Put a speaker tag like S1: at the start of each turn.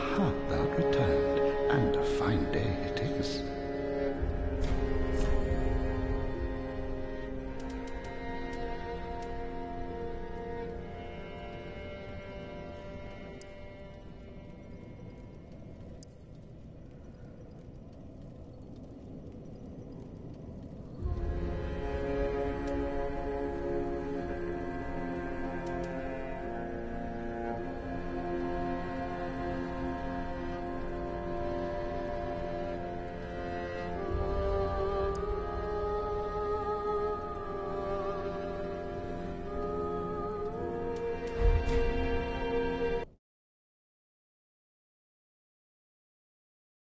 S1: Aha.